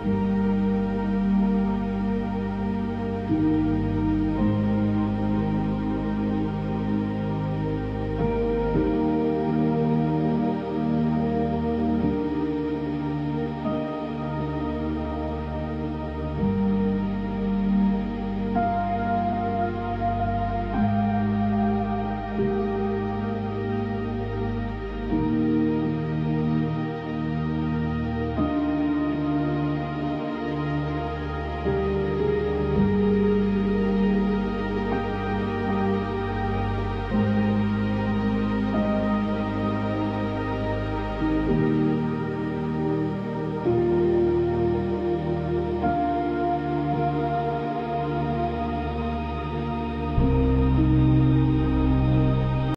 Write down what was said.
Bye.